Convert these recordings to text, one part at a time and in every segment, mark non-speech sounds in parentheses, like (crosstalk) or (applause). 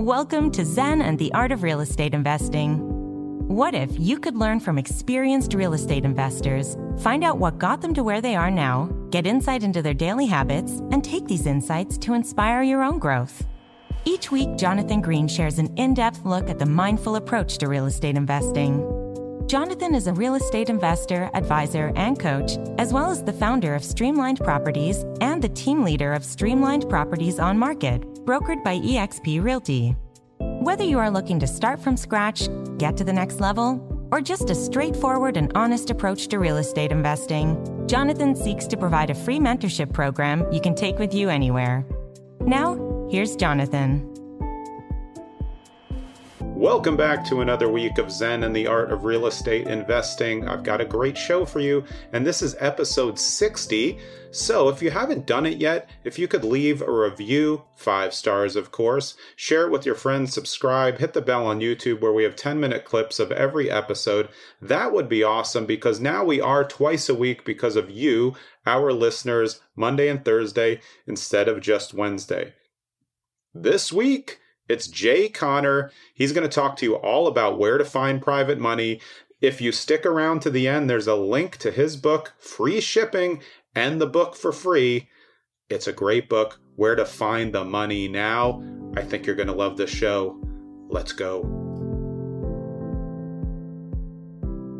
Welcome to Zen and the Art of Real Estate Investing. What if you could learn from experienced real estate investors, find out what got them to where they are now, get insight into their daily habits, and take these insights to inspire your own growth? Each week, Jonathan Greene shares an in depth look at the mindful approach to real estate investing. Jonathan is a real estate investor, advisor, and coach, as well as the founder of Streamlined Properties and the team leader of Streamlined Properties on Market, brokered by eXp Realty. Whether you are looking to start from scratch, get to the next level, or just a straightforward and honest approach to real estate investing, Jonathan seeks to provide a free mentorship program you can take with you anywhere. Now, here's Jonathan. Welcome back to another week of Zen and the Art of Real Estate Investing. I've got a great show for you, and this is episode 60. So, if you haven't done it yet, if you could leave a review, five stars, of course, share it with your friends, subscribe, hit the bell on YouTube where we have 10 minute clips of every episode, that would be awesome because now we are twice a week because of you, our listeners, Monday and Thursday instead of just Wednesday. This week, it's Jay Conner. He's going to talk to you all about where to find private money. If you stick around to the end, there's a link to his book, Free Shipping, and the book for free. It's a great book, Where to Find the Money Now. I think you're going to love this show. Let's go.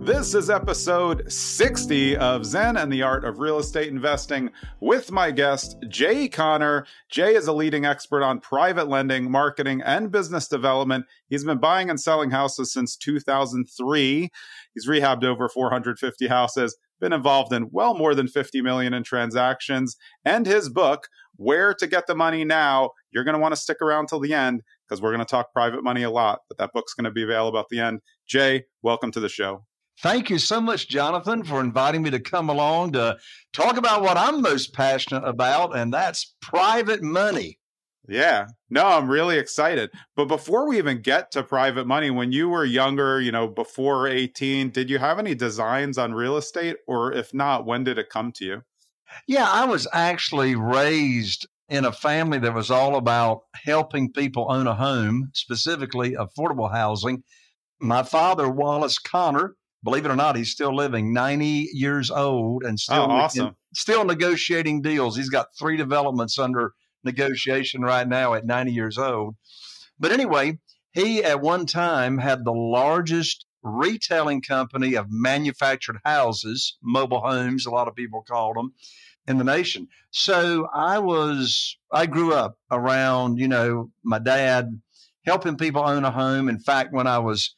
This is episode 60 of Zen and the Art of Real Estate Investing with my guest, Jay Conner. Jay is a leading expert on private lending, marketing, and business development. He's been buying and selling houses since 2003. He's rehabbed over 450 houses, been involved in well more than 50 million in transactions, and his book, Where to Get the Money Now. You're going to want to stick around till the end because we're going to talk private money a lot, but that book's going to be available at the end. Jay, welcome to the show. Thank you so much, Jonathan, for inviting me to come along to talk about what I'm most passionate about, and that's private money. Yeah, no, I'm really excited. But before we even get to private money, when you were younger, you know, before 18, did you have any designs on real estate? Or if not, when did it come to you? Yeah, I was actually raised in a family that was all about helping people own a home, specifically affordable housing. My father, Wallace Conner, believe it or not, he's still living, 90 years old, and oh, still oh, awesome. in, still negotiating deals. He's got three developments under negotiation right now at 90 years old. But anyway, he at one time had the largest retailing company of manufactured houses, mobile homes, a lot of people called them, in the nation. So I was, I grew up around, you know, my dad helping people own a home. In fact, when I was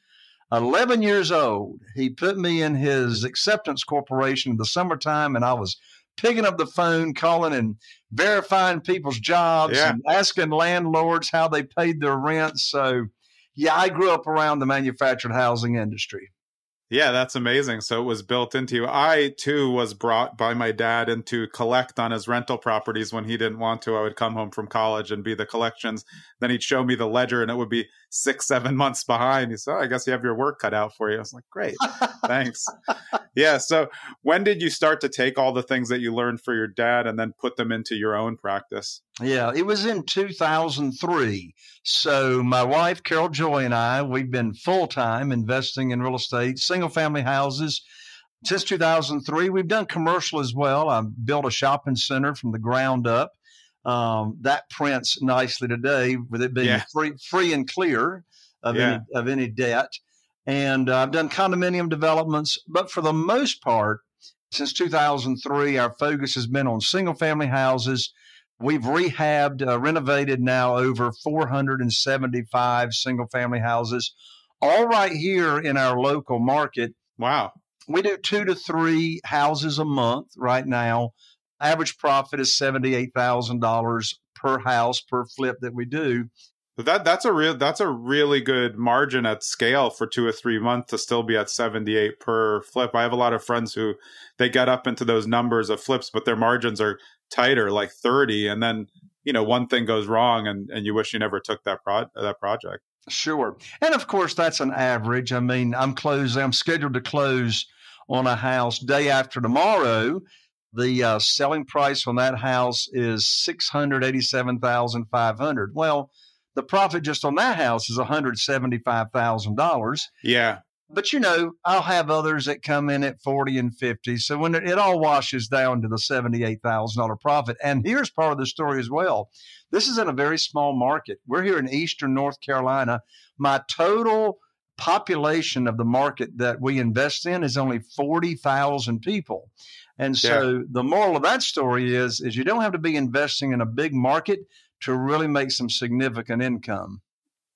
11 years old, he put me in his acceptance corporation in the summertime, and I was picking up the phone, calling and verifying people's jobs yeah. and asking landlords how they paid their rent. So, yeah, I grew up around the manufactured housing industry. Yeah, that's amazing. So it was built into you. I too was brought by my dad into collect on his rental properties when he didn't want to. I would come home from college and be the collections. Then he'd show me the ledger and it would be six, (laughs) seven months behind. He said, oh, I guess you have your work cut out for you. I was like, great, thanks. (laughs) yeah. So when did you start to take all the things that you learned for your dad and then put them into your own practice? Yeah, it was in 2003. So my wife, Carol Joy, and I, we've been full time investing in real estate, single family houses. Since 2003, we've done commercial as well. I built a shopping center from the ground up um, that prints nicely today with it being yeah. free, free and clear of yeah. any of any debt. And uh, I've done condominium developments, but for the most part, since 2003, our focus has been on single family houses. We've rehabbed, uh, renovated now over 475 single family houses, all right here in our local market. Wow. We do two to three houses a month right now average profit is $78,000 per house per flip that we do. But that that's a real that's a really good margin at scale for two or three months to still be at 78 per flip. I have a lot of friends who they get up into those numbers of flips, but their margins are tighter, like 30, and then you know one thing goes wrong and, and you wish you never took that pro- that project. Sure. And of course that's an average. I mean, I'm closing I'm scheduled to close on a house day after tomorrow the uh, selling price on that house is six hundred eighty-seven thousand five hundred. Well, the profit just on that house is $175,000. Yeah. But you know, I'll have others that come in at 40 and 50. So when it, it all washes down to the $78,000 profit. And here's part of the story as well. This is in a very small market. We're here in Eastern North Carolina. My total population of the market that we invest in is only 40,000 people. And so yeah. the moral of that story is is you don't have to be investing in a big market to really make some significant income.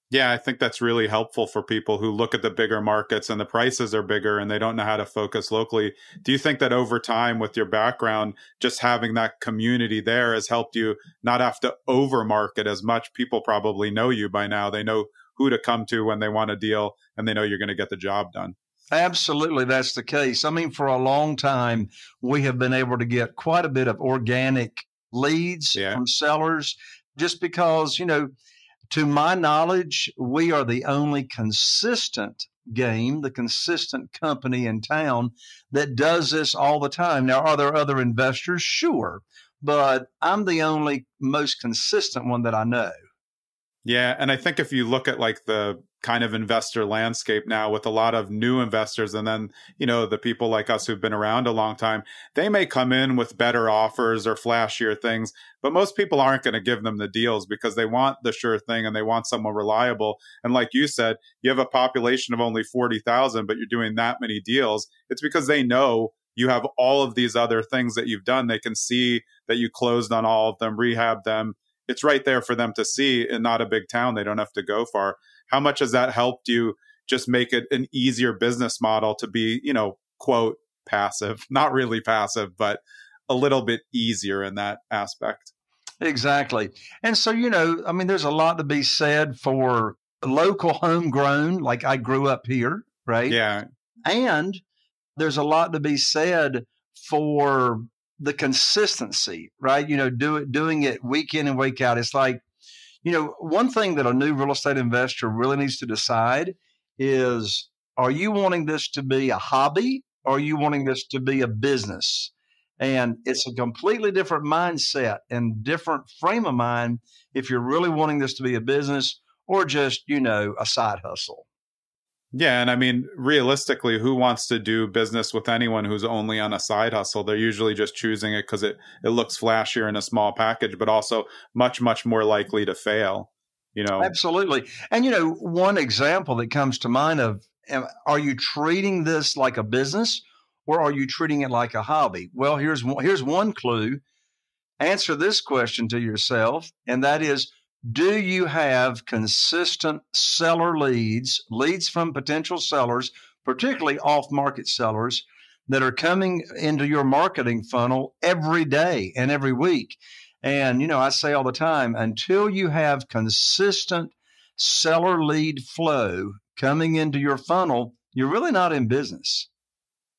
Yeah, I think that's really helpful for people who look at the bigger markets and the prices are bigger and they don't know how to focus locally. Do you think that over time, with your background, just having that community there has helped you not have to over market as much? People probably know you by now. They know who to come to when they want a deal and they know you're going to get the job done. Absolutely, that's the case. I mean, for a long time, we have been able to get quite a bit of organic leads yeah. from sellers just because, you know, to my knowledge, we are the only consistent game, the consistent company in town that does this all the time. Now, are there other investors? Sure. But I'm the only most consistent one that I know. Yeah. And I think if you look at like the kind of investor landscape now with a lot of new investors and then you know the people like us who've been around a long time they may come in with better offers or flashier things but most people aren't going to give them the deals because they want the sure thing and they want someone reliable and like you said you have a population of only 40,000 but you're doing that many deals it's because they know you have all of these other things that you've done they can see that you closed on all of them rehab them it's right there for them to see and not a big town they don't have to go far how much has that helped you just make it an easier business model to be, you know, quote, passive, (laughs) not really passive, but a little bit easier in that aspect? Exactly. And so, you know, I mean, there's a lot to be said for local homegrown, like I grew up here, right? Yeah. And there's a lot to be said for the consistency, right? You know, do it, doing it week in and week out. It's like you know, one thing that a new real estate investor really needs to decide is are you wanting this to be a hobby or are you wanting this to be a business? And it's a completely different mindset and different frame of mind if you're really wanting this to be a business or just, you know, a side hustle. Yeah, and I mean, realistically, who wants to do business with anyone who's only on a side hustle? They're usually just choosing it because it it looks flashier in a small package, but also much much more likely to fail. You know, absolutely. And you know, one example that comes to mind of are you treating this like a business or are you treating it like a hobby? Well, here's here's one clue. Answer this question to yourself, and that is do you have consistent seller leads, leads from potential sellers, particularly off market sellers that are coming into your marketing funnel every day and every week? And, you know, I say all the time until you have consistent seller lead flow coming into your funnel, you're really not in business.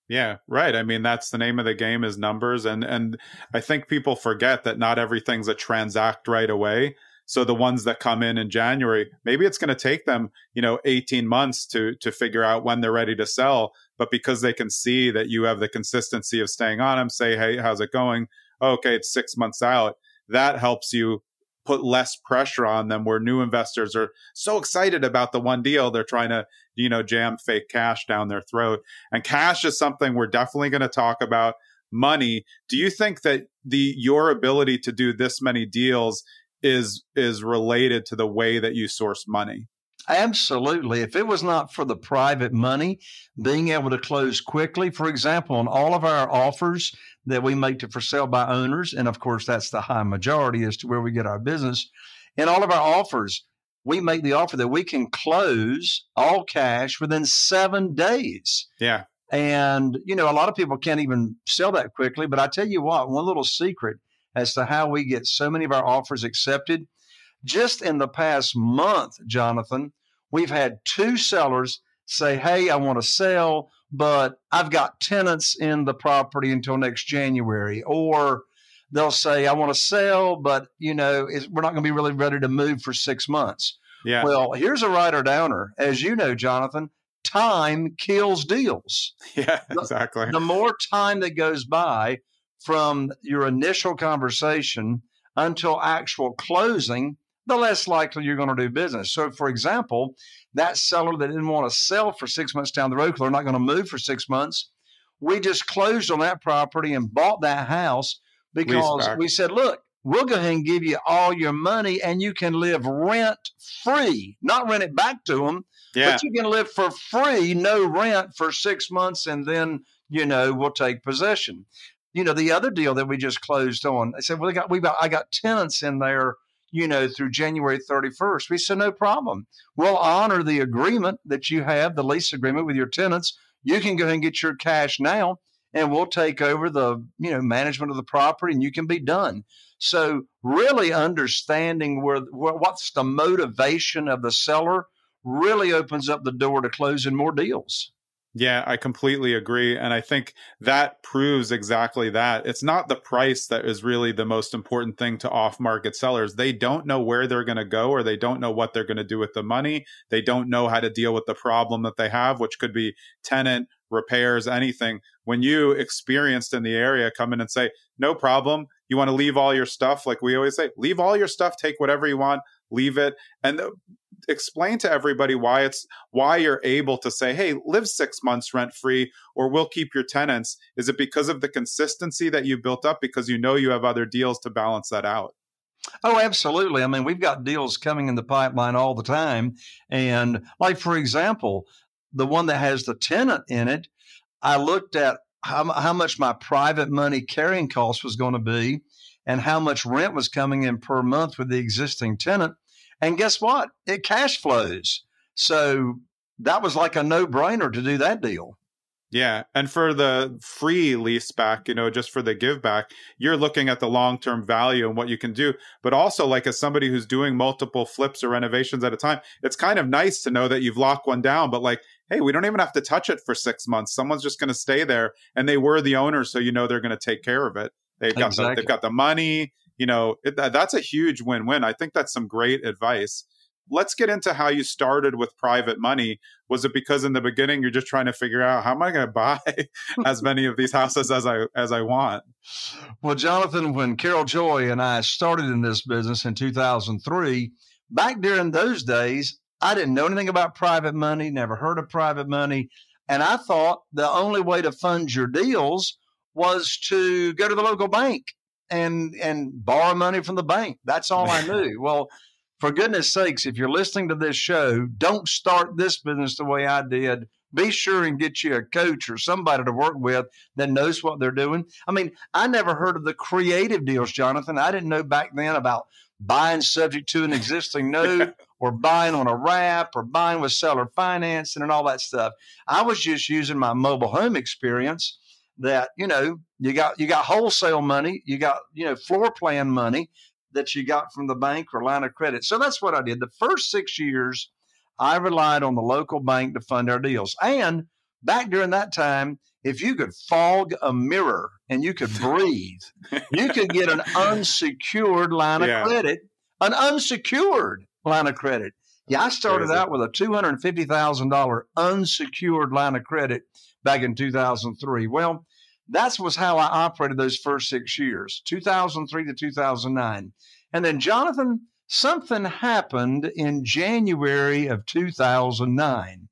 Yeah, right. I mean, that's the name of the game is numbers and and I think people forget that not everything's a transact right away. So the ones that come in in January, maybe it's going to take them, you know, 18 months to to figure out when they're ready to sell. But because they can see that you have the consistency of staying on them, say, hey, how's it going? okay, it's six months out. That helps you put less pressure on them where new investors are so excited about the one deal they're trying to you know jam fake cash down their throat and cash is something we're definitely going to talk about money do you think that the your ability to do this many deals is is related to the way that you source money. Absolutely. If it was not for the private money, being able to close quickly, for example, on all of our offers that we make to for sale by owners, and of course that's the high majority as to where we get our business. In all of our offers, we make the offer that we can close all cash within seven days. Yeah. And, you know, a lot of people can't even sell that quickly. But I tell you what, one little secret as to how we get so many of our offers accepted. Just in the past month, Jonathan, we've had two sellers say, Hey, I want to sell, but I've got tenants in the property until next January. Or they'll say, I want to sell, but you know, we're not going to be really ready to move for six months. Yeah. Well, here's a writer downer. As you know, Jonathan, time kills deals. (laughs) Yeah, exactly. The, the more time that goes by, from your initial conversation until actual closing, the less likely you're going to do business. So, for example, that seller that didn't want to sell for six months down the road because they're not going to move for six months, we just closed on that property and bought that house because we said, look, we'll go ahead and give you all your money and you can live rent free, not rent it back to them, yeah. but you can live for free, no rent for six months, and then, you know, we'll take possession. You know, the other deal that we just closed on, I said, well, we got, we got, I got tenants in there you know, through January 31st. We said, no problem. We'll honor the agreement that you have, the lease agreement with your tenants. You can go ahead and get your cash now, and we'll take over the, you know, management of the property and you can be done. So really understanding where, where what's the motivation of the seller really opens up the door to closing more deals. Yeah, I completely agree. And I think that proves exactly that. It's not the price that is really the most important thing to off market sellers. They don't know where they're going to go or they don't know what they're going to do with the money. They don't know how to deal with the problem that they have, which could be tenant, repairs, anything. When you experienced in the area come in and say, no problem, you want to leave all your stuff, like we always say, leave all your stuff, take whatever you want, leave it. And explain to everybody why it's why you're able to say hey live six months rent free or we'll keep your tenants is it because of the consistency that you built up because you know you have other deals to balance that out Oh, absolutely. I mean, we've got deals coming in the pipeline all the time. And, like, for example, the one that has the tenant in it, I looked at how, how much my private money carrying cost was going to be and how much rent was coming in per month with the existing tenant. And guess what? It cash flows. So that was like a no brainer to do that deal. Yeah. And for the free lease back, you know, just for the give back, you're looking at the long term value and what you can do. But also, like as somebody who's doing multiple flips or renovations at a time, it's kind of nice to know that you've locked one down, but like, hey, we don't even have to touch it for six months. Someone's just going to stay there and they were the owner. So you know they're going to take care of it. They've got, exactly. the, they've got the money, you know, it, that's a huge win win. I think that's some great advice. Let's get into how you started with private money. Was it because in the beginning you're just trying to figure out how am I going to buy (laughs) as many of these houses as I as I want? Well, Jonathan, when Carol Joy and I started in this business in 2003, back during those days, I didn't know anything about private money, never heard of private money, and I thought the only way to fund your deals was to go to the local bank and and borrow money from the bank. That's all I knew. (laughs) Well, for goodness sakes, if you're listening to this show, don't start this business the way I did. Be sure and get you a coach or somebody to work with that knows what they're doing. I mean, I never heard of the creative deals, Jonathan. I didn't know back then about buying subject to an existing (laughs) note or buying on a wrap or buying with seller financing and all that stuff. I was just using my mobile home experience that you know you got you got wholesale money, you got you know floor plan money that you got from the bank or line of credit. So that's what I did. The first six years, I relied on the local bank to fund our deals. And back during that time, if you could fog a mirror and you could breathe, you could get an (laughs) unsecured line of credit, an unsecured line of credit. Yeah, I started out with a $250,000 unsecured line of credit back in 2003. Well, that was how I operated those first six years, 2003 to 2009. And then, Jonathan, something happened in January of 2009.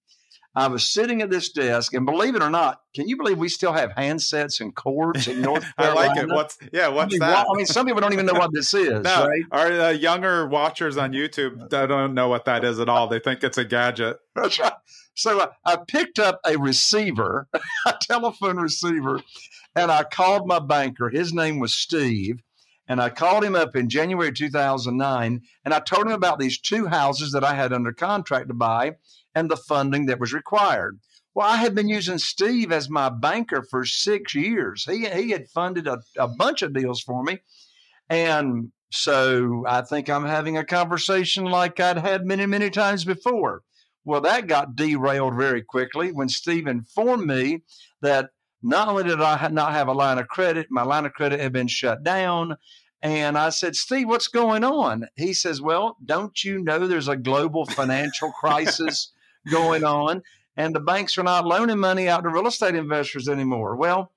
I was sitting at this desk, and believe it or not, can you believe we still have handsets and cords in (laughs) North Carolina? I like it. What's yeah? What's I mean, that? I mean, some people don't even know what this (laughs) is. no, right? our uh, younger watchers on YouTube don't know what that is at all. They think it's a gadget. That's right. So I, I picked up a receiver, (laughs) a telephone receiver, and I called my banker. His name was Steve. And I called him up in January 2009 and I told him about these two houses that I had under contract to buy and the funding that was required. Well, I had been using Steve as my banker for six years. He, he had funded a, a bunch of deals for me. And so I think I'm having a conversation like I'd had many, many times before. Well, that got derailed very quickly when Steve informed me that not only did I not have a line of credit, my line of credit had been shut down. And I said, Steve, what's going on? He says, Well, don't you know there's a global financial crisis going on? And the banks are not loaning money out to real estate investors anymore. Well,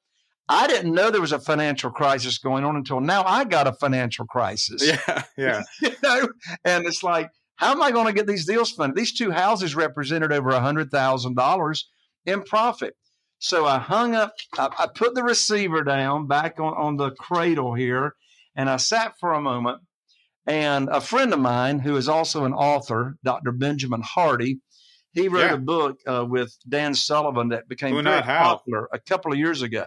I didn't know there was a financial crisis going on until now. I got a financial crisis. Yeah, yeah. (laughs) you know, and it's like, how am I going to get these deals funded? These two houses represented over a hundred thousand dollars in profit. So I hung up, I, I put the receiver down back on, on the cradle here, and I sat for a moment. And a friend of mine, who is also an author, Dr. Benjamin Hardy, he wrote Yeah. a book uh, with Dan Sullivan that became Who very popular a couple of years ago.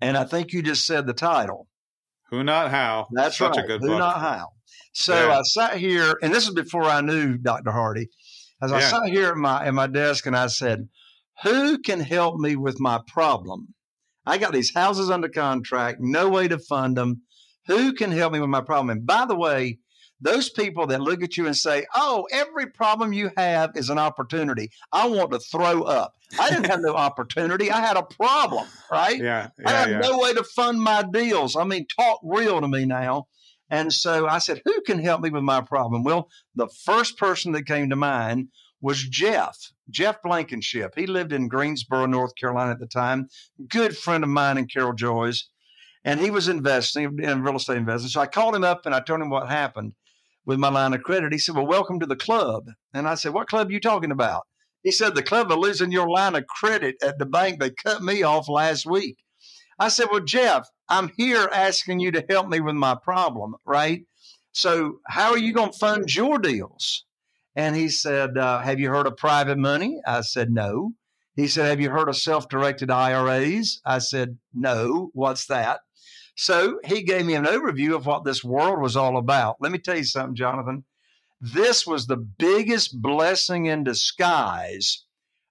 And I think you just said the title. Who not how? That's Such right. a good book. Who book. not how. So Yeah. I sat here, and this is before I knew Dr. Hardy. As I sat here at my at my desk, and I said, "Who can help me with my problem? I got these houses under contract, no way to fund them. Who can help me with my problem?" And by the way, those people that look at you and say, "Oh, every problem you have is an opportunity," I want to throw up. I didn't have no (laughs) opportunity. I had a problem, right? Yeah, I had yeah. no way to fund my deals. I mean, talk real to me now. And so I said, Who can help me with my problem? Well, the first person that came to mind was Jeff, Jeff Blankenship. He lived in Greensboro, North Carolina at the time, good friend of mine and Carol Joy's. And he was investing in real estate investing. So I called him up and I told him what happened with my line of credit. He said, Well, welcome to the club. And I said, What club are you talking about? He said, The club of losing your line of credit at the bank. They cut me off last week. I said, Well, Jeff, I'm here asking you to help me with my problem, right? So, how are you going to fund your deals? And he said, uh, Have you heard of private money? I said, No. He said, Have you heard of self directed IRAs? I said, No. What's that? So, he gave me an overview of what this world was all about. Let me tell you something, Jonathan. This was the biggest blessing in disguise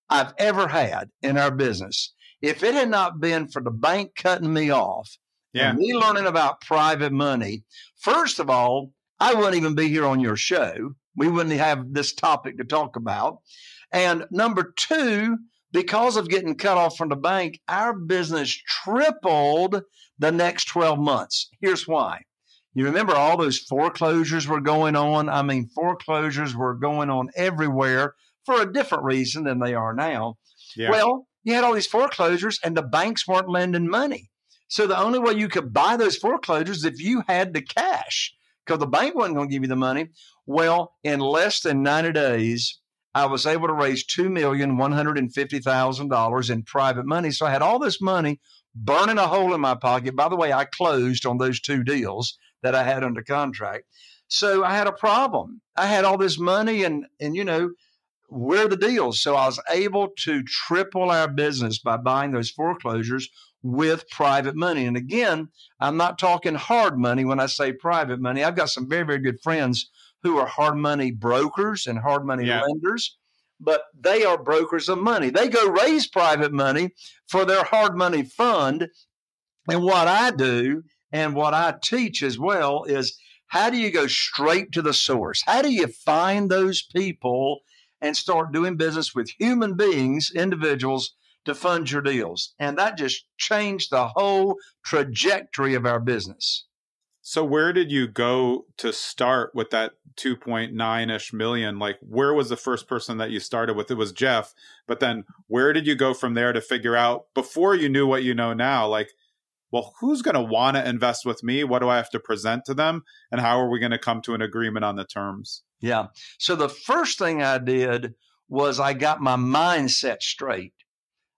I've ever had in our business. If it had not been for the bank cutting me off Yeah. and me learning about private money, first of all, I wouldn't even be here on your show. We wouldn't have this topic to talk about. And number two, because of getting cut off from the bank, our business tripled the next 12 months. Here's why. You remember all those foreclosures were going on? I mean, foreclosures were going on everywhere for a different reason than they are now. Yeah. Well, you had all these foreclosures and the banks weren't lending money. So the only way you could buy those foreclosures if you had the cash because the bank wasn't going to give you the money. Well, in less than 90 days, I was able to raise $2,150,000 in private money. So I had all this money burning a hole in my pocket. By the way, I closed on those two deals that I had under contract. So I had a problem. I had all this money and and you know, where are the deals? So I was able to triple our business by buying those foreclosures with private money. And again, I'm not talking hard money when I say private money. I've got some very, very good friends who are hard money brokers and hard money Yeah. lenders, but they are brokers of money. They go raise private money for their hard money fund. And what I do and what I teach as well is how do you go straight to the source? How do you find those people and start doing business with human beings, individuals, to fund your deals? And that just changed the whole trajectory of our business. So where did you go to start with that 2.9 ish million? Like where was the first person that you started with? It was Jeff, but then where did you go from there to figure out before you knew what you know now? Like, well, who's going to want to invest with me? What do I have to present to them? And how are we going to come to an agreement on the terms? Yeah. So the first thing I did was I got my mindset straight.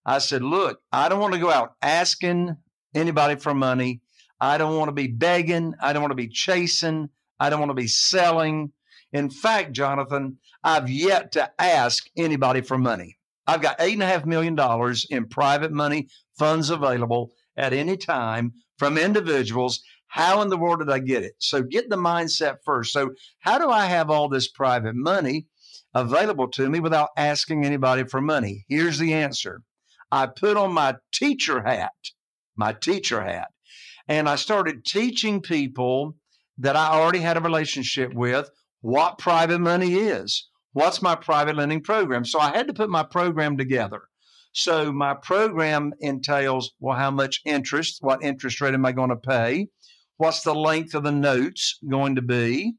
I said, look, I don't want to go out asking anybody for money. I don't want to be begging. I don't want to be chasing. I don't want to be selling. In fact, Jonathan, I've yet to ask anybody for money. I've got eight and a half million dollars in private money funds available at any time from individuals. How in the world did I get it? So get the mindset first. So how do I have all this private money available to me without asking anybody for money? Here's the answer. I put on my teacher hat, my teacher hat, and I started teaching people that I already had a relationship with what private money is. What's my private lending program? So I had to put my program together. So my program entails well, how much interest, what interest rate am I going to pay? What's the length of the notes going to be?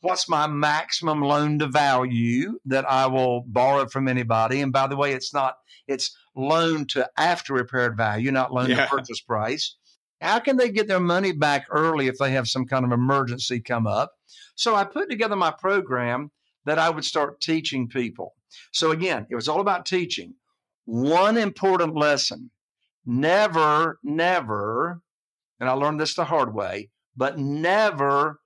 what's my maximum loan to value that I will borrow from anybody. And by the way, it's not, it's loan to after repaired value, not loan yeah. to purchase price. How can they get their money back early if they have some kind of emergency come up? So I put together my program that I would start teaching people. So again, it was all about teaching. One important lesson never, never, and I learned this the hard way, but never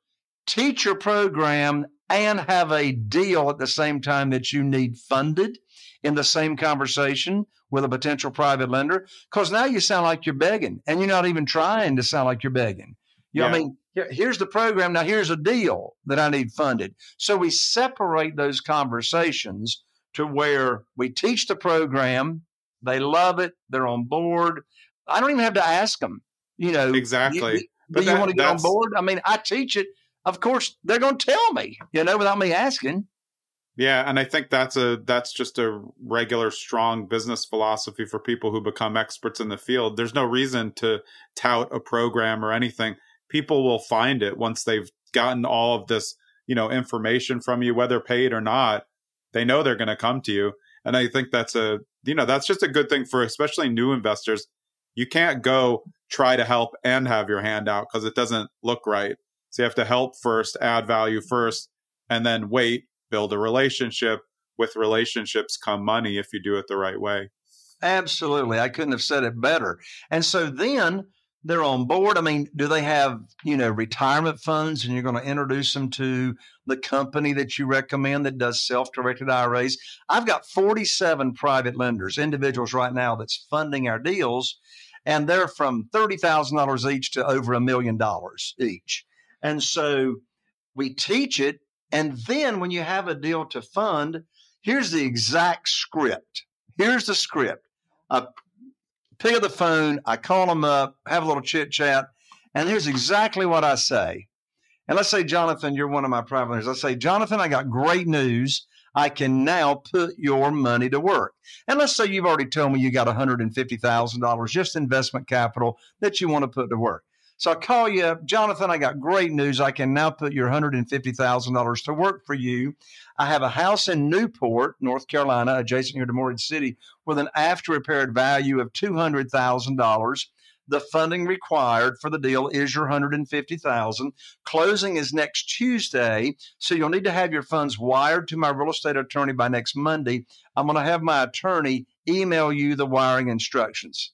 teach your program and have a deal at the same time that you need funded in the same conversation with a potential private lender because now you sound like you're begging and you're not even trying to sound like you're begging. You know, I mean, here's the program. Now here's a deal that I need funded. So we separate those conversations to where we teach the program. They love it. They're on board. I don't even have to ask them, you know, exactly. You, do you want to get on board? I mean, I teach it. Of course, they're going to tell me, you know, without me asking. Yeah, and I think that's a that's just a regular strong business philosophy for people who become experts in the field. There's no reason to tout a program or anything. People will find it once they've gotten all of this, you know, information from you whether paid or not. They know they're going to come to you. And I think that's a you know, that's just a good thing for especially new investors. You can't go try to help and have your hand out because it doesn't look right. So you have to help first, add value first, and then wait build a relationship. With relationships come money if you do it the right way. Absolutely. I couldn't have said it better. And so then they're on board. I mean, do they have, you know, retirement funds and you're going to introduce them to the company that you recommend that does self-directed IRAs? I've got 47 private lenders, individuals right now that's funding our deals and they're from $30,000 each to over a million dollars each. And so we teach it and then when you have a deal to fund, here's the exact script. Here's the script. I pick up the phone, I call them up, have a little chit chat, and here's exactly what I say. And let's say, Jonathan, you're one of my private lenders. I say, Jonathan, I got great news. I can now put your money to work. And let's say you've already told me you got $150,000 just investment capital that you want to put to work. So I call you Jonathan. I got great news. I can now put your $150,000 to work for you. I have a house in Newport, North Carolina, adjacent here to Morehead City, with an after repaired value of $200,000. The funding required for the deal is your 150,000. Closing is next Tuesday, so you'll need to have your funds wired to my real estate attorney by next Monday. I'm going to have my attorney email you the wiring instructions.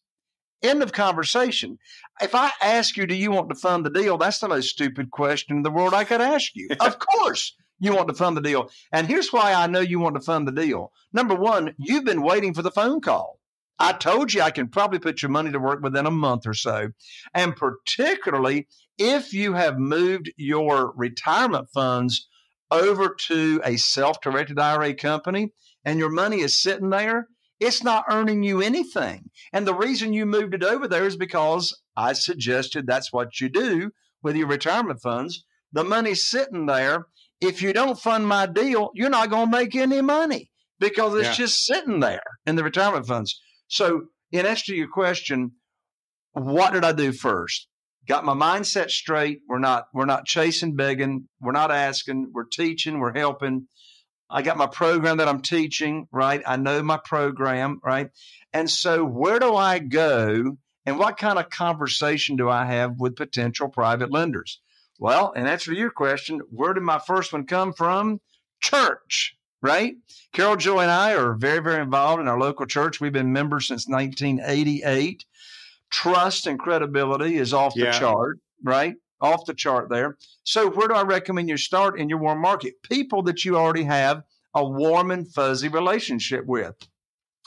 End of conversation. If I ask you, do you want to fund the deal? That's the most stupid question in the world I could ask you. (laughs) of course, you want to fund the deal. And here's why I know you want to fund the deal. Number one, you've been waiting for the phone call. I told you I can probably put your money to work within a month or so. And particularly if you have moved your retirement funds over to a self directed IRA company and your money is sitting there it's not earning you anything. And the reason you moved it over there is because I suggested that's what you do with your retirement funds. The money's sitting there. If you don't fund my deal, you're not going to make any money because it's yeah. just sitting there in the retirement funds. So, in answer to your question, what did I do first? Got my mindset straight. We're not we're not chasing, begging. We're not asking. We're teaching. We're helping. I got my program that I'm teaching, right? I know my program, right? And so where do I go and what kind of conversation do I have with potential private lenders? Well, in answer to your question, where did my first one come from? Church, right? Carol Joy and I are very, very involved in our local church. We've been members since 1988. Trust and credibility is off yeah. the chart, right? Off the chart there. So, where do I recommend you start in your warm market? People that you already have a warm and fuzzy relationship with.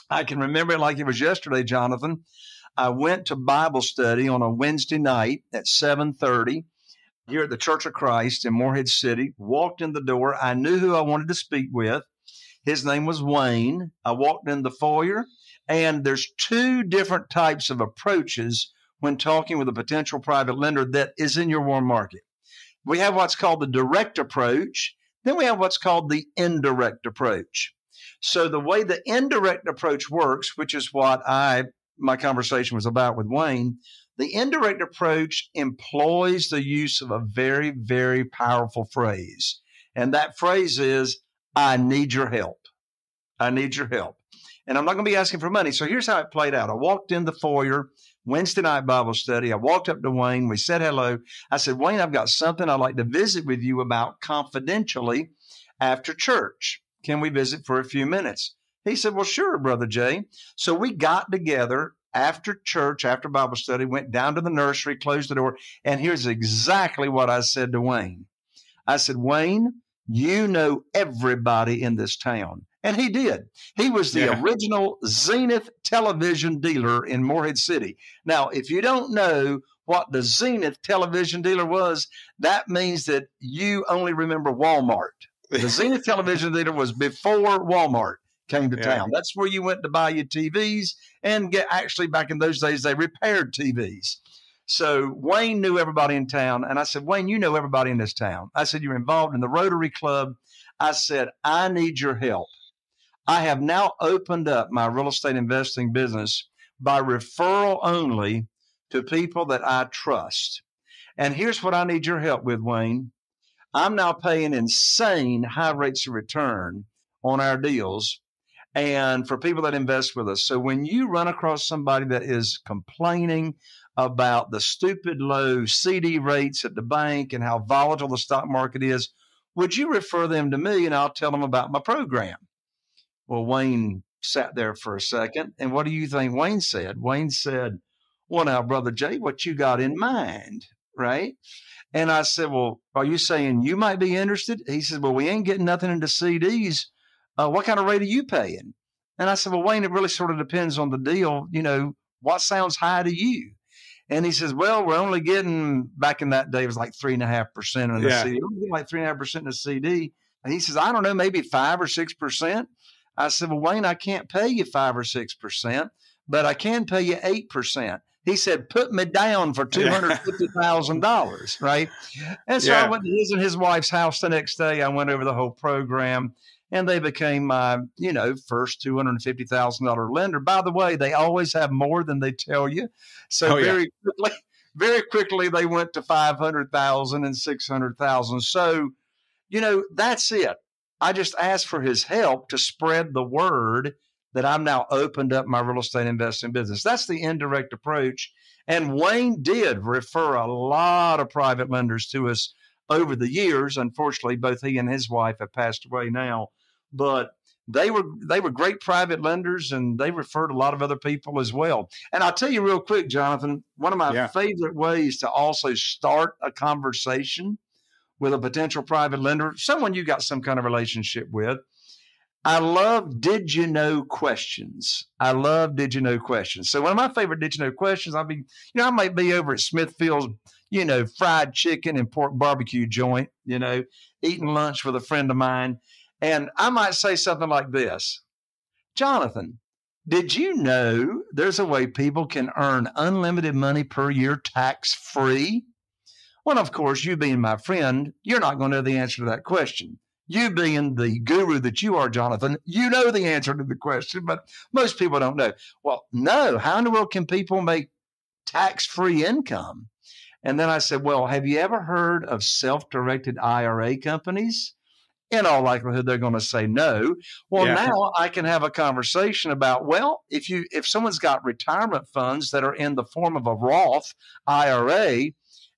I can remember it like it was yesterday, Jonathan. I went to Bible study on a Wednesday night at 7:30 here at the Church of Christ in Morehead City. Walked in the door. I knew who I wanted to speak with. His name was Wayne. I walked in the foyer, and there's two different types of approaches when talking with a potential private lender that is in your warm market. We have what's called the direct approach, then we have what's called the indirect approach. So the way the indirect approach works, which is what I my conversation was about with Wayne, the indirect approach employs the use of a very very powerful phrase. And that phrase is, I need your help. I need your help. And I'm not going to be asking for money. So here's how it played out. I walked in the foyer, Wednesday night Bible study. I walked up to Wayne. We said hello. I said, Wayne, I've got something I'd like to visit with you about confidentially after church. Can we visit for a few minutes? He said, Well, sure, Brother Jay. So we got together after church, after Bible study, went down to the nursery, closed the door, and here's exactly what I said to Wayne. I said, Wayne, you know everybody in this town. And he did. He was the yeah. original Zenith television dealer in Morehead City. Now, if you don't know what the Zenith television dealer was, that means that you only remember Walmart. The (laughs) Zenith television dealer was before Walmart came to yeah. town. That's where you went to buy your TVs and get actually back in those days they repaired TVs. So Wayne knew everybody in town. And I said, Wayne, you know everybody in this town. I said, You're involved in the Rotary Club. I said, I need your help. I have now opened up my real estate investing business by referral only to people that I trust. And here's what I need your help with, Wayne. I'm now paying insane high rates of return on our deals and for people that invest with us. So when you run across somebody that is complaining about the stupid low CD rates at the bank and how volatile the stock market is, would you refer them to me and I'll tell them about my program? Well, Wayne sat there for a second. And what do you think Wayne said? Wayne said, Well, now, Brother Jay, what you got in mind? Right. And I said, Well, are you saying you might be interested? He said, Well, we ain't getting nothing into CDs. Uh, what kind of rate are you paying? And I said, Well, Wayne, it really sort of depends on the deal. You know, what sounds high to you? And he says, Well, we're only getting back in that day, it was like three and a half percent on the yeah. CD. We're getting like three and a half percent in the CD. And he says, I don't know, maybe five or six percent. I said, Well, Wayne, I can't pay you five or six percent, but I can pay you eight percent. He said, Put me down for (laughs) two hundred fifty thousand dollars, right? And so yeah. I went to his and his wife's house the next day. I went over the whole program and they became my, you know, first two hundred and fifty thousand dollar lender. By the way, they always have more than they tell you. So oh, very yeah. quickly, very quickly they went to five hundred thousand and six hundred thousand. So, you know, that's it. I just asked for his help to spread the word that I'm now opened up my real estate investing business. That's the indirect approach. And Wayne did refer a lot of private lenders to us over the years. Unfortunately, both he and his wife have passed away now, but they were they were great private lenders and they referred a lot of other people as well. And I'll tell you real quick, Jonathan, one of my yeah. favorite ways to also start a conversation with a potential private lender, someone you got some kind of relationship with. I love did you know questions. I love did you know questions. So one of my favorite did you know questions, I'll be, you know, I might be over at Smithfield's, you know, fried chicken and pork barbecue joint, you know, eating lunch with a friend of mine. And I might say something like this Jonathan, did you know there's a way people can earn unlimited money per year tax free? Well, of course, you being my friend, you're not going to know the answer to that question. You being the guru that you are, Jonathan, you know the answer to the question, but most people don't know. Well, no. How in the world can people make tax free income? And then I said, Well, have you ever heard of self directed IRA companies? in all likelihood they're going to say no well yeah. now i can have a conversation about well if you if someone's got retirement funds that are in the form of a roth ira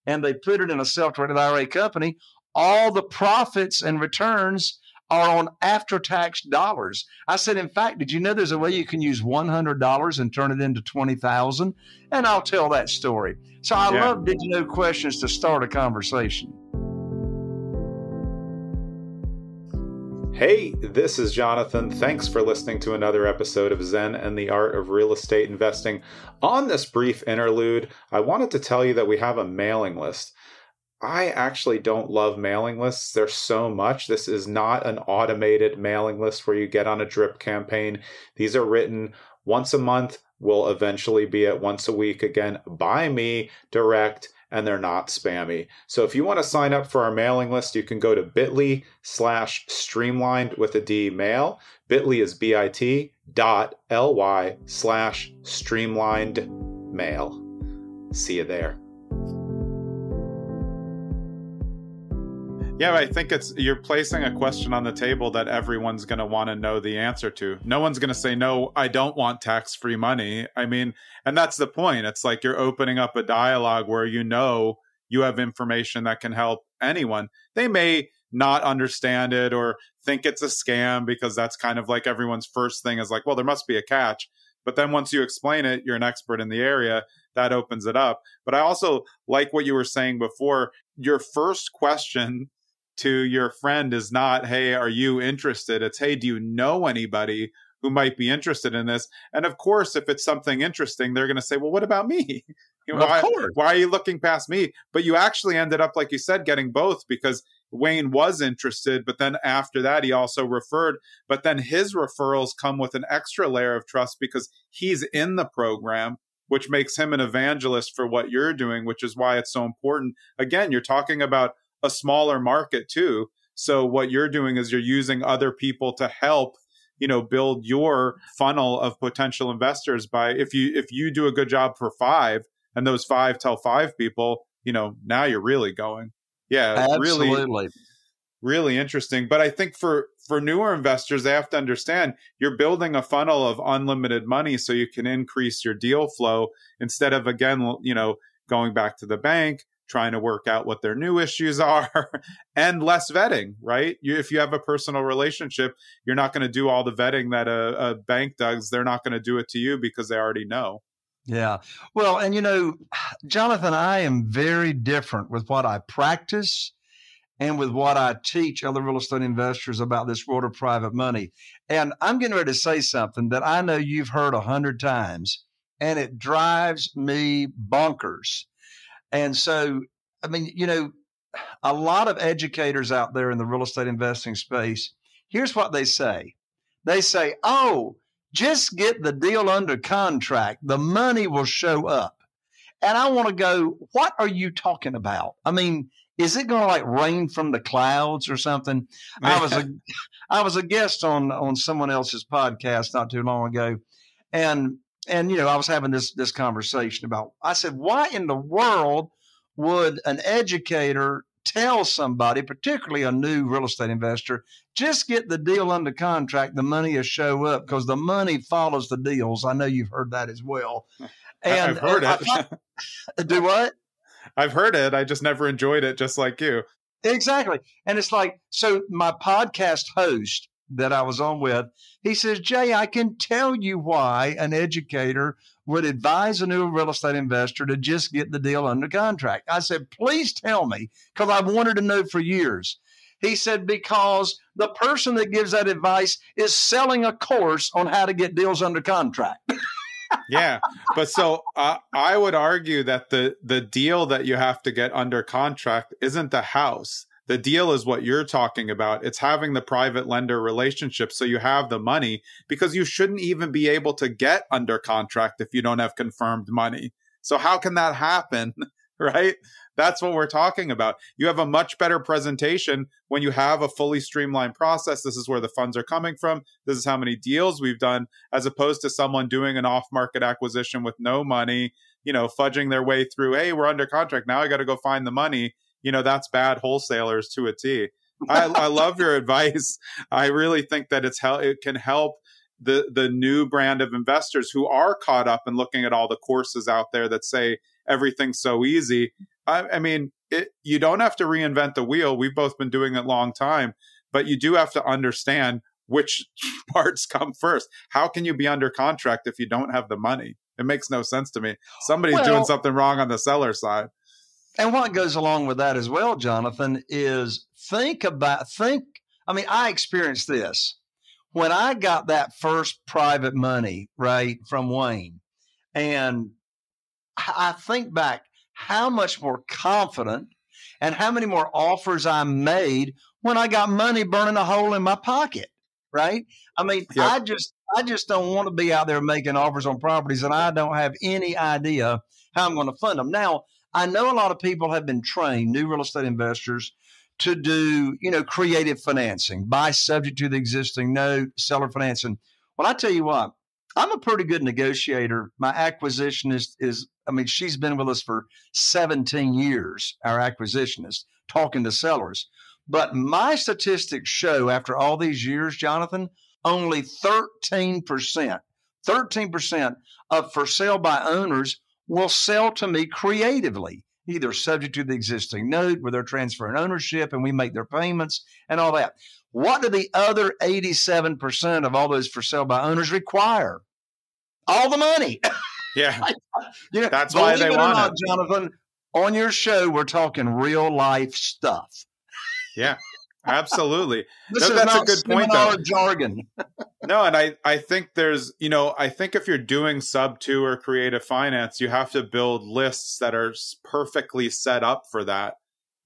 and they put it in a self-directed IRA company, all the profits and returns are on after-tax dollars. I said, in fact, did you know there's a way you can use $100 and turn it into 20,000? And I'll tell that story. So I yeah. love did you know questions to start a conversation. Hey, this is Jonathan. Thanks for listening to another episode of Zen and the Art of Real Estate Investing. On this brief interlude, I wanted to tell you that we have a mailing list. I actually don't love mailing lists. There's so much. This is not an automated mailing list where you get on a drip campaign. These are written once a month, will eventually be at once a week again by me direct and they're not spammy. So if you want to sign up for our mailing list, you can go to bit.ly slash streamlined with a D mail. Bit.ly is bit dot ly slash streamlined mail. See you there. Yeah, I think it's you're placing a question on the table that everyone's going to want to know the answer to. No one's going to say no, I don't want tax-free money. I mean, and that's the point. It's like you're opening up a dialogue where you know you have information that can help anyone. They may not understand it or think it's a scam because that's kind of like everyone's first thing is like, well, there must be a catch. But then once you explain it, you're an expert in the area, that opens it up. But I also like what you were saying before. Your first question to your friend is not, hey, are you interested? It's, hey, do you know anybody who might be interested in this? And of course, if it's something interesting, they're going to say, well, what about me? (laughs) You know, why, why are you looking past me? But you actually ended up, like you said, getting both because Wayne was interested, but then after that, he also referred. But then his referrals come with an extra layer of trust because he's in the program, which makes him an evangelist for what you're doing, which is why it's so important. Again, you're talking about a smaller market too. So what you're doing is you're using other people to help you know build your funnel of potential investors by if you if you do a good job for five and those five tell five people you know now you're really going yeah Absolutely. really really interesting but i think for for newer investors they have to understand you're building a funnel of unlimited money so you can increase your deal flow instead of again you know going back to the bank trying to work out what their new issues (laughs) are and less vetting, right? You, if you have a personal relationship, you're not going to do all the vetting that a, a bank does. They're not going to do it to you because they already know. Yeah. Well, and you know, (sighs) Jonathan, I am very different with what I practice and with what I teach other real estate investors about this world of private money. And I'm getting ready to say something that I know you've heard a hundred times, and it drives me bonkers. And so, I mean, you know, a lot of educators out there in the real estate investing space, here's what they say they say, oh, just get the deal under contract, the money will show up. And I want to go, what are you talking about? I mean, is it going to like rain from the clouds or something? I was a (laughs) I was a guest on on someone else's podcast not too long ago, and and you know, I was having this this conversation about. I said, why in the world would an educator tell somebody, particularly a new real estate investor, just get the deal under contract, the money will show up because the money follows the deals. I know you've heard that as well. And I've heard it. I, (laughs) do what? I've heard it. I just never enjoyed it, just like you. Exactly. And it's like, so my podcast host that I was on with, he says, Jay, I can tell you why an educator would advise a new real estate investor to just get the deal under contract. I said, please tell me, because I've wanted to know for years. He said, because the person that gives that advice is selling a course on how to get deals under contract. (laughs) yeah, but so uh, I would argue that the the deal that you have to get under contract isn't the house the deal is what you're talking about. It's having the private lender relationship so you have the money because you shouldn't even be able to get under contract if you don't have confirmed money. So, how can that happen? (laughs) right? That's what we're talking about. You have a much better presentation when you have a fully streamlined process. This is where the funds are coming from. This is how many deals we've done, as opposed to someone doing an off market acquisition with no money, you know, fudging their way through, hey, we're under contract. Now I got to go find the money you know that's bad wholesalers to a T. I, I love your advice. (laughs) I really think that it's hel- it can help the the new brand of investors who are caught up and looking at all the courses out there that say everything's so easy. I, I mean, it, you don't have to reinvent the wheel. We've both been doing it a long time, but you do have to understand which (laughs) parts come first. How can you be under contract if you don't have the money? It makes no sense to me. Somebody's well, doing something wrong on the seller side. And what goes along with that as well, Jonathan, is think about, think, I mean, I experienced this when I got that first private money, right, from Wayne. And I think back how much more confident and how many more offers I made when I got money burning a hole in my pocket, right? I mean, yep. I just, I just don't want to be out there making offers on properties and I don't have any idea how I'm going to fund them. Now, I know a lot of people have been trained, new real estate investors, to do, you know, creative financing, buy subject to the existing note, seller financing. Well, I tell you what, I'm a pretty good negotiator. My acquisitionist is, I mean, she's been with us for 17 years, our acquisitionist, talking to sellers. But my statistics show after all these years, Jonathan, only 13%, 13% of for sale by owners will sell to me creatively, either subject to the existing note where they're transferring ownership and we make their payments and all that. What do the other 87% of all those for sale by owners require? All the money. (laughs) Yeah. (laughs) you know, That's why they want not, it. Jonathan, on your show, we're talking real life stuff. Yeah. Absolutely. this no, that's a good point though. jargon. (laughs) no, and I I think there's, you know, I think if you're doing sub 2 or creative finance, you have to build lists that are perfectly set up for that.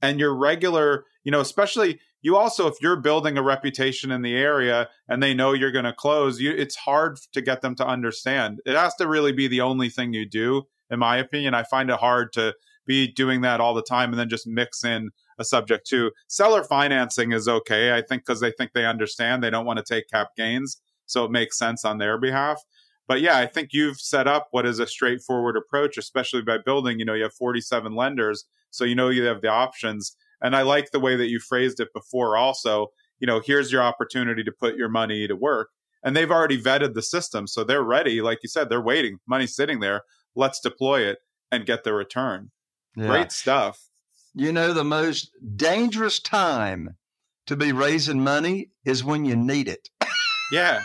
And your regular, you know, especially you also if you're building a reputation in the area and they know you're going to close, you it's hard to get them to understand. It has to really be the only thing you do in my opinion. I find it hard to be doing that all the time and then just mix in a subject to seller financing is okay i think because they think they understand they don't want to take cap gains so it makes sense on their behalf. But yeah i think you've set up what is a straightforward approach especially by building you know you have 47 lenders so you know you have the options. And i like the way that you phrased it before also you know here's your opportunity to put your money to work. And they've already vetted the system so they're ready like you said they're waiting money's sitting there let's deploy it and get the return. Yeah. great stuff you know, the most dangerous time to be raising money is when you need it. yeah.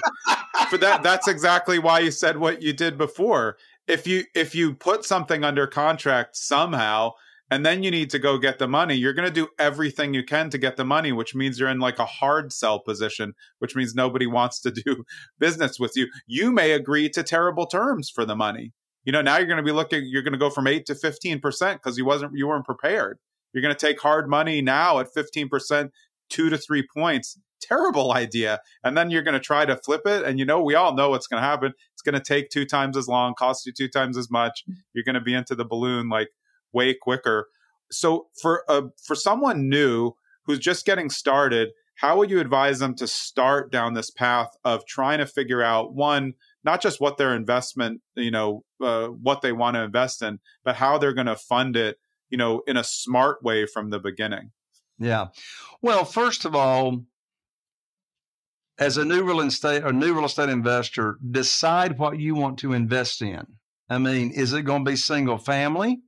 For that that's exactly why you said what you did before. If you if you put something under contract somehow and then you need to go get the money, you're going to do everything you can to get the money, which means you're in like a hard sell position, which means nobody wants to (laughs) do business with you. You may agree to terrible terms for the money. You know, now you're going to be looking you're going to go from 8 to 15% because you wasn't you weren't prepared. You're going to take hard money now at 15%, two to three points. Terrible idea. And then you're going to try to flip it. And you know, we all know what's going to happen. It's going to take two times as long, cost you two times as much. You're going to be into the balloon like way quicker. So for uh, for someone new who's just getting started, how would you advise them to start down this path of trying to figure out one, not just what their investment, you know, uh, what they want to invest in, but how they're going to fund it you know, in a smart way from the beginning? Yeah. Well, first of all, as a new real estate or new real estate investor, decide what you want to invest in. I mean, is it going to be single family?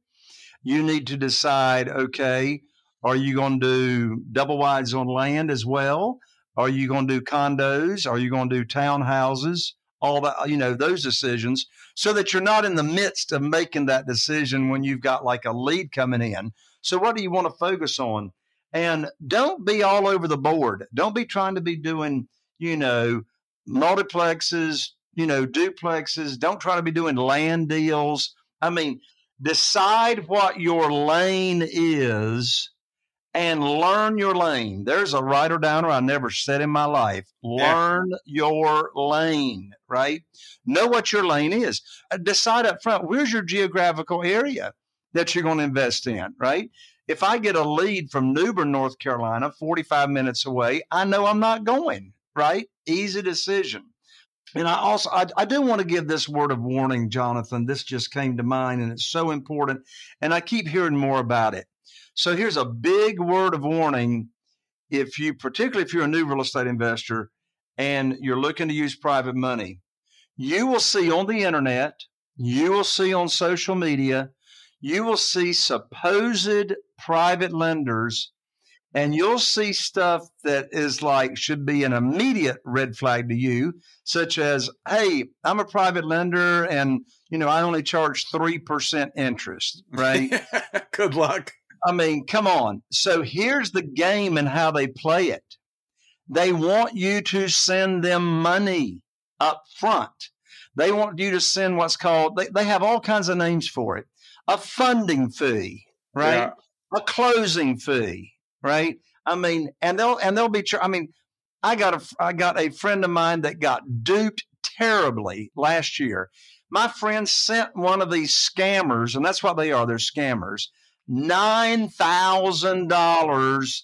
You need to decide, okay, are you going to do double wides on land as well? Are you going to do condos? Are you going to do townhouses? All that, you know, those decisions so that you're not in the midst of making that decision when you've got like a lead coming in. So, what do you want to focus on? And don't be all over the board. Don't be trying to be doing, you know, multiplexes, you know, duplexes. Don't try to be doing land deals. I mean, decide what your lane is and learn your lane. There's a writer downer I never said in my life. Learn yeah. your lane, right? Know what your lane is. Uh, decide up front where's your geographical area that you're going to invest in, right? If I get a lead from New Bern, North Carolina, 45 minutes away, I know I'm not going, right? Easy decision. And I also I, I do want to give this word of warning, Jonathan. This just came to mind and it's so important. And I keep hearing more about it so here's a big word of warning. If you, particularly if you're a new real estate investor and you're looking to use private money, you will see on the internet, you will see on social media, you will see supposed private lenders and you'll see stuff that is like should be an immediate red flag to you such as hey i'm a private lender and you know i only charge 3% interest right (laughs) good luck I mean, come on. So here's the game and how they play it. They want you to send them money up front. They want you to send what's called, they, they have all kinds of names for it a funding fee, right? Yeah. A closing fee, right? I mean, and they'll, and they'll be, I mean, I got a, I got a friend of mine that got duped terribly last year. My friend sent one of these scammers, and that's what they are. They're scammers $9,000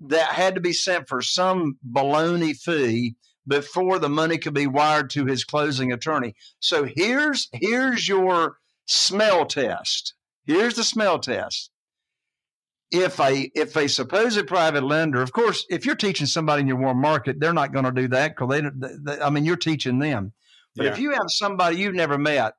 that had to be sent for some baloney fee before the money could be wired to his closing attorney. So here's here's your smell test. Here's the smell test. if a if a supposed private lender, of course, if you're teaching somebody in your warm market, they're not going to do that because they, they, they, I mean, you're teaching them. But yeah. if you have somebody you've never met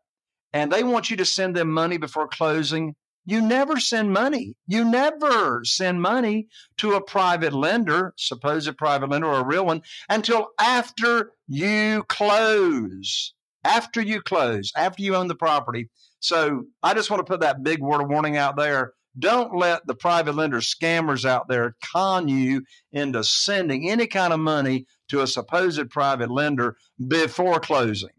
and they want you to send them money before closing, you never send money. You never send money to a private lender, supposed private lender or a real one, until after you close. After you close, after you own the property. So I just want to put that big word of warning out there. Don't let the private lender scammers out there con you into sending any kind of money to a supposed private lender before closing.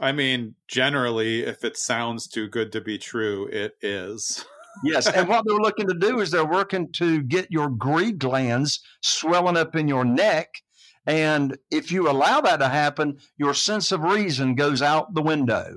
I mean, generally, if it sounds too good to be true, it is. yes. And what they're looking to do is they're working to get your greed glands swelling up in your neck. And if you allow that to happen, your sense of reason goes out the window.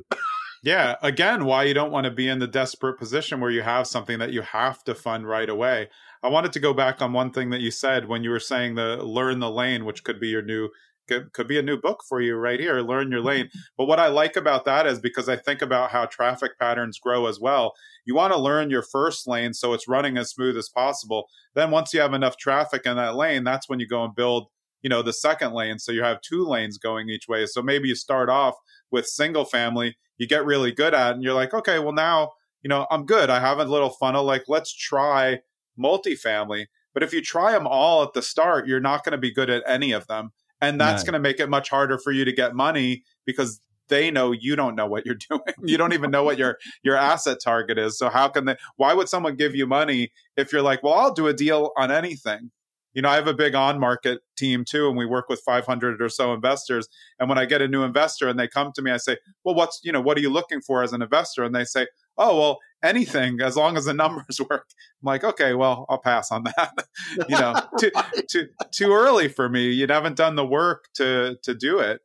yeah. Again, why you don't want to be in the desperate position where you have something that you have to fund right away. I wanted to go back on one thing that you said when you were saying the learn the lane, which could be your new could, could be a new book for you right here learn your lane. (laughs) But what i like about that is because i think about how traffic patterns grow as well you want to learn your first lane so it's running as smooth as possible. Then once you have enough traffic in that lane that's when you go and build you know the second lane. So you have two lanes going each way. So maybe you start off with single family you get really good at it and you're like okay well now you know i'm good. I have a little funnel. Like let's try multifamily. But if you try them all at the start you're not going to be good at any of them and that's going to make it much harder for you to get money because they know you don't know what you're (laughs) doing. You don't even know what your your asset target is. So how can they why would someone give you money if you're like, "Well, I'll do a deal on anything." You know, I have a big on market team too and we work with 500 or so investors and when I get a new investor and they come to me I say, "Well, what's, you know, what are you looking for as an investor?" and they say, "Oh, well, anything as long as the (laughs) numbers work. I'm like, okay, well, I'll pass on that. (laughs) you know, too, too, too early for me. You haven't done the work to, to do it.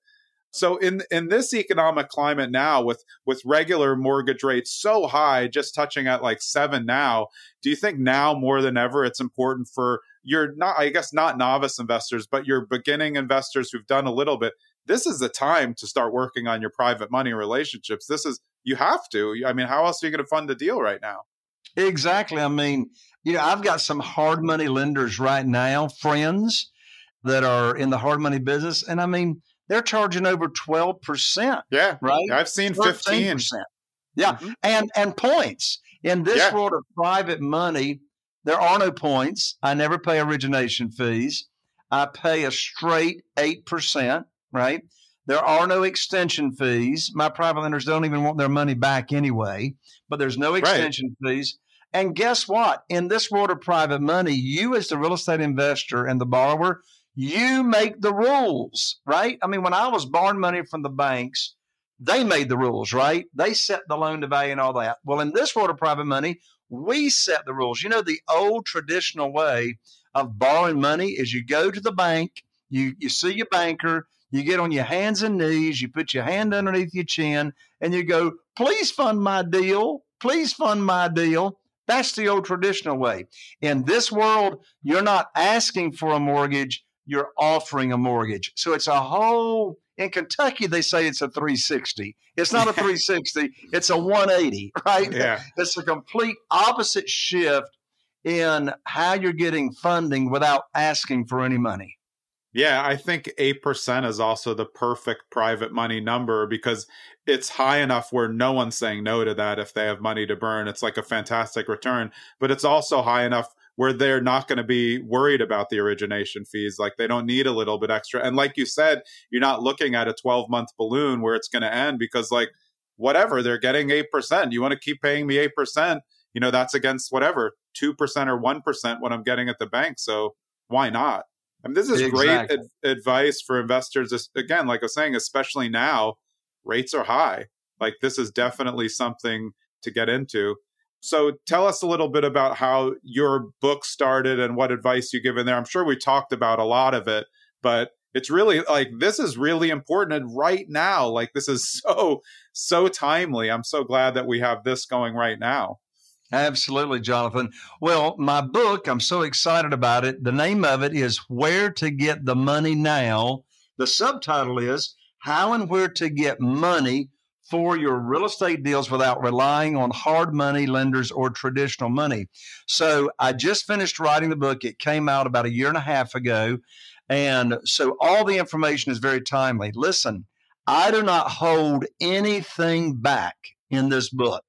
So in in this economic climate now, with with regular mortgage rates so high, just touching at like seven now, do you think now more than ever it's important for your not I guess not novice investors, but your beginning investors who've done a little bit? This is the time to start working on your private money relationships. This is you have to. I mean, how else are you going to fund the deal right now? Exactly. I mean, you know, I've got some hard money lenders right now, friends that are in the hard money business, and I mean, they're charging over twelve percent. Yeah, right. I've seen fifteen percent. Yeah, mm-hmm. and and points in this yeah. world of private money, there are no points. I never pay origination fees. I pay a straight eight percent. Right. There are no extension fees. My private lenders don't even want their money back anyway, but there's no extension right. fees. And guess what? In this world of private money, you as the real estate investor and the borrower, you make the rules, right? I mean, when I was borrowing money from the banks, they made the rules, right? They set the loan to value and all that. Well, in this world of private money, we set the rules. You know, the old traditional way of borrowing money is you go to the bank, you you see your banker, you get on your hands and knees, you put your hand underneath your chin, and you go, please fund my deal. Please fund my deal. That's the old traditional way. In this world, you're not asking for a mortgage, you're offering a mortgage. So it's a whole, in Kentucky, they say it's a 360. It's not a (laughs) 360, it's a 180, right? Yeah. It's a complete opposite shift in how you're getting funding without asking for any money. Yeah, I think 8% is also the perfect private money number because it's high enough where no one's saying no to that if they have money to burn. It's like a fantastic return, but it's also high enough where they're not going to be worried about the origination fees. Like they don't need a little bit extra. And like you said, you're not looking at a 12 month balloon where it's going to end because, like, whatever, they're getting 8%. You want to keep paying me 8%, you know, that's against whatever, 2% or 1% what I'm getting at the bank. So why not? I mean, this is exactly. great ad- advice for investors. Again, like I was saying, especially now, rates are high. Like this is definitely something to get into. So tell us a little bit about how your book started and what advice you give in there. I'm sure we talked about a lot of it, but it's really like this is really important and right now. Like this is (laughs) so so timely. I'm so glad that we have this going right now. Absolutely, Jonathan. Well, my book, I'm so excited about it. The name of it is Where to Get the Money Now. The subtitle is How and Where to Get Money for your real estate deals without relying on hard money lenders or traditional money. So I just finished writing the book. It came out about a year and a half ago. And so all the information is very timely. Listen, I do not hold anything back in this book.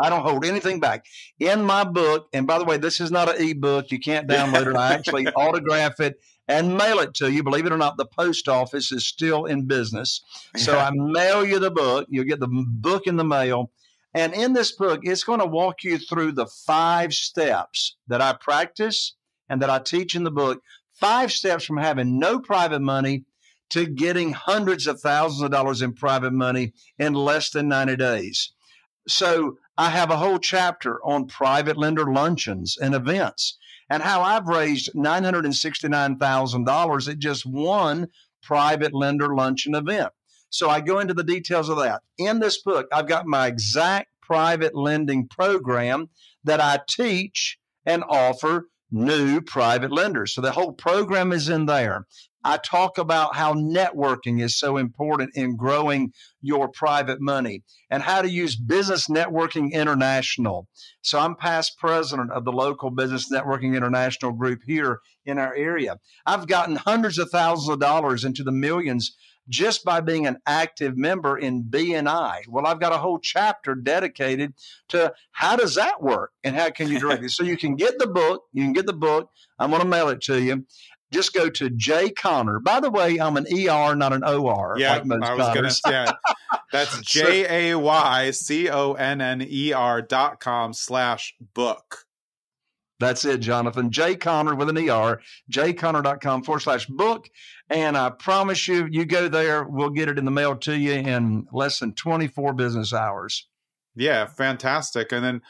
I don't hold anything back. In my book, and by the way, this is not an e-book. You can't download it. I actually (laughs) autograph it and mail it to you. Believe it or not, the post office is still in business. So I mail you the book. You'll get the book in the mail. And in this book, it's going to walk you through the five steps that I practice and that I teach in the book. Five steps from having no private money to getting hundreds of thousands of dollars in private money in less than 90 days. So I have a whole chapter on private lender luncheons and events and how I've raised $969,000 at just one private lender luncheon event. So I go into the details of that. In this book, I've got my exact private lending program that I teach and offer new private lenders. So the whole program is in there. I talk about how networking is so important in growing your private money and how to use Business Networking International. So, I'm past president of the local Business Networking International group here in our area. I've gotten hundreds of thousands of dollars into the millions just by being an active member in BNI. Well, I've got a whole chapter dedicated to how does that work and how can you (laughs) direct it. So you can get the book, you can get the book. I'm going to mail it to you just go to Jay Conner. By the way, I'm an ER, not an OR. Yeah, like I was going to say (laughs) that's J A Y C O N N E R dot com slash book. That's it, Jonathan. Jay Conner with an ER, jayconner.com forward slash book. And I promise you, you go there, we'll get it in the mail to you in less than 24 business hours. Yeah, fantastic. And then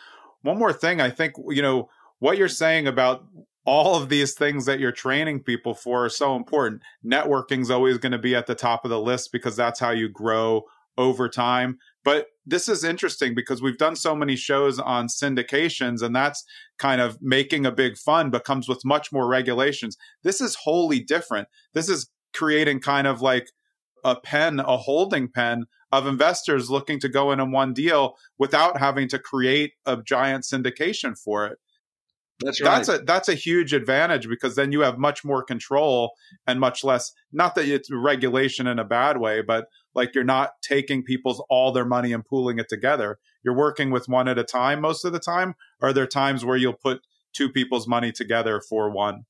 one more thing, I think, you know, what you're saying about all of these things that you're training people for are so important. Networking is always going to be at the top of the list because that's how you grow over time. But this is interesting because we've done so many shows on syndications, and that's kind of making a big fund, but comes with much more regulations. This is wholly different. This is creating kind of like a pen, a holding pen of investors looking to go in on one deal without having to create a giant syndication for it. That's right. That's a that's a huge advantage because then you have much more control and much less. Not that it's regulation in a bad way, but like you're not taking people's all their money and pooling it together. You're working with one at a time most of the time. Are there times where you'll put two people's money together for one?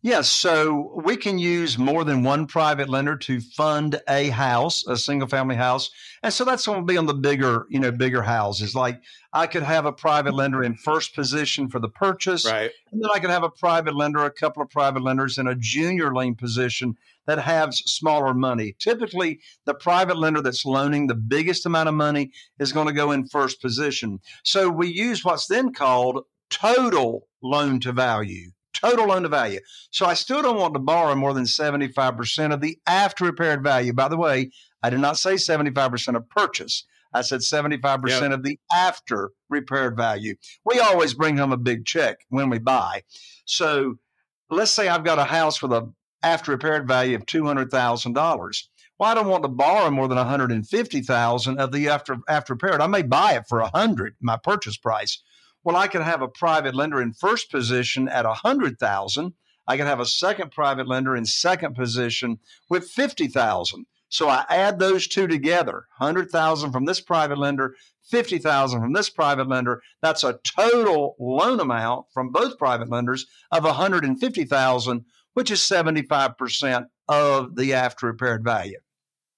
Yes, so we can use more than one private lender to fund a house, a single family house. And so that's going to be on the bigger, you know, bigger houses. Like I could have a private lender in first position for the purchase. Right. And then I could have a private lender, a couple of private lenders in a junior lien position that has smaller money. Typically, the private lender that's loaning the biggest amount of money is going to go in first position. So we use what's then called total loan to value total loan to value. So I still don't want to borrow more than 75% of the after repaired value. By the way, I did not say 75% of purchase. I said 75% yep. of the after repaired value. We always bring home a big check when we buy. So let's say I've got a house with a after repaired value of $200,000. Well, I don't want to borrow more than 150,000 of the after after repaired. I may buy it for 100 my purchase price. Well, I could have a private lender in first position at a hundred thousand. I could have a second private lender in second position with fifty thousand. So I add those two together, hundred thousand from this private lender, fifty thousand from this private lender. That's a total loan amount from both private lenders of one hundred and fifty thousand, which is seventy five percent of the after repaired value.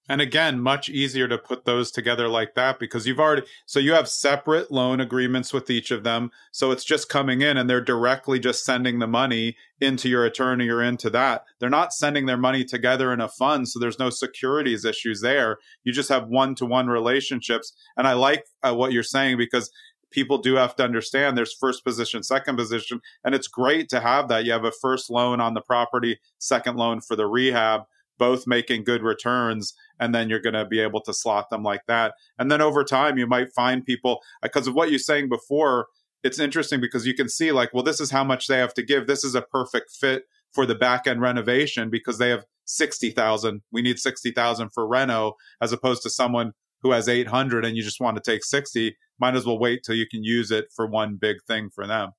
And again, much easier to put those together like that because you've already, so you have separate loan agreements with each of them. So it's just coming in and they're directly just sending the money into your attorney or into that. They're not sending their money together in a fund. So there's no securities issues there. You just have one to one relationships. And I like uh, what you're saying because people do have to understand there's first position, second position. And it's great to have that. You have a first loan on the property, second loan for the rehab both making good returns and then you're going to be able to slot them like that and then over time you might find people because of what you're saying before it's interesting because you can see like well this is how much they have to give this is a perfect fit for the back end renovation because they have 60,000 we need 60,000 for reno as opposed to someone who has 800 and you just want to take 60, might as well wait till you can use it for one big thing for them.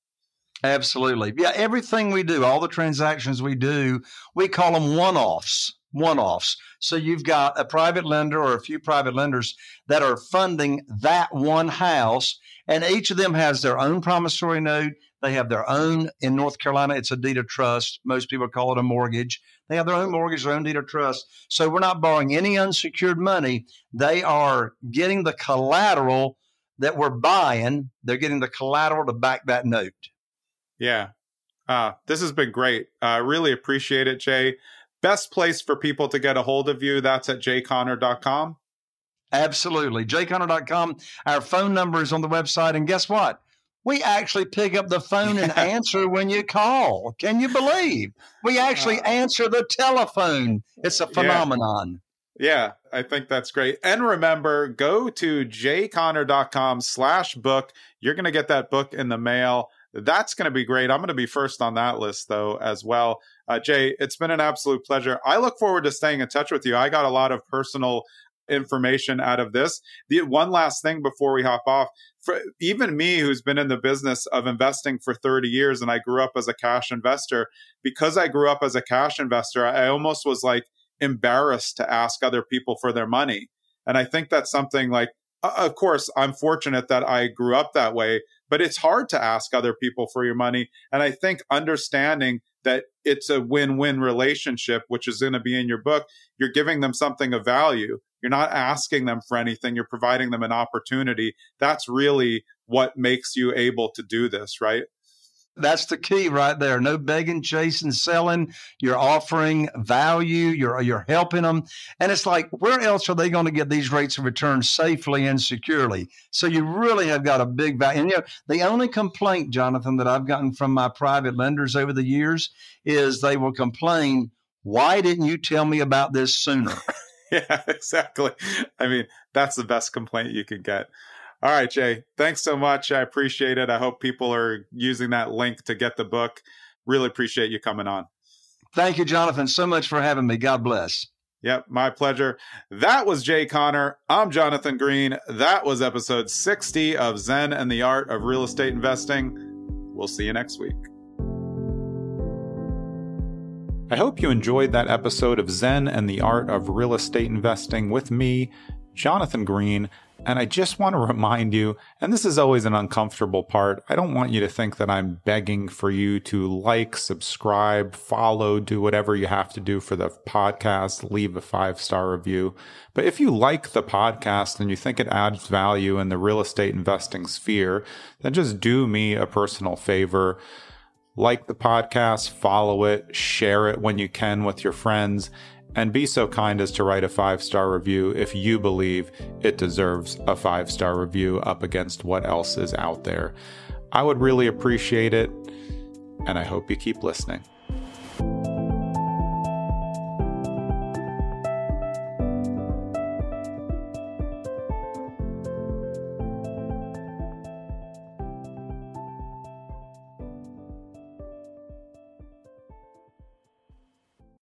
Absolutely. Yeah, everything we do, all the transactions we do, we call them one offs. One offs. So you've got a private lender or a few private lenders that are funding that one house, and each of them has their own promissory note. They have their own, in North Carolina, it's a deed of trust. Most people call it a mortgage. They have their own mortgage, their own deed of trust. So we're not borrowing any unsecured money. They are getting the collateral that we're buying, they're getting the collateral to back that note. Yeah. Uh, this has been great. I uh, really appreciate it, Jay. Best place for people to get a hold of you, that's at jayconner.com. Absolutely. jayconner.com. Our phone number is on the website. And guess what? We actually pick up the phone and (laughs) answer when you call. Can you believe? We actually answer the telephone. It's a phenomenon. Yeah, I think that's great. And remember, go to jayconner.com slash book. You're going to get that book in the mail. That's going to be great. I'm going to be first on that list, though, as well. Uh, Jay, it's been an absolute pleasure. I look forward to staying in touch with you. I got a lot of personal information out of this. The one last thing before we hop off, for even me who's been in the business of investing for 30 years and I grew up as a cash investor, because I grew up as a cash investor, I almost was like embarrassed to ask other people for their money. And I think that's something like of course, I'm fortunate that I grew up that way, but it's hard to ask other people for your money. And I think understanding that it's a win win relationship, which is going to be in your book, you're giving them something of value. You're not asking them for anything, you're providing them an opportunity. That's really what makes you able to do this, right? That's the key right there. No begging, chasing, selling. You're offering value. You're you're helping them, and it's like where else are they going to get these rates of return safely and securely? So you really have got a big value. And you know, the only complaint, Jonathan, that I've gotten from my private lenders over the years is they will complain, "Why didn't you tell me about this sooner?" (laughs) yeah, exactly. I mean, that's the best complaint you could get. All right, Jay. Thanks so much. I appreciate it. I hope people are using that link to get the book. Really appreciate you coming on. Thank you, Jonathan, so much for having me. God bless. Yep, my pleasure. That was Jay Conner. I'm Jonathan Greene. That was episode 60 of Zen and the Art of Real Estate Investing. We'll see you next week. I hope you enjoyed that episode of Zen and the Art of Real Estate Investing with me, Jonathan Greene. And I just want to remind you, and this is always an uncomfortable part, I don't want you to think that I'm begging for you to like, subscribe, follow, do whatever you have to do for the podcast, leave a five star review. But if you like the podcast and you think it adds value in the real estate investing sphere, then just do me a personal favor. Like the podcast, follow it, share it when you can with your friends and be so kind as to write a five star review if you believe it deserves a five star review up against what else is out there. I would really appreciate it, and I hope you keep listening.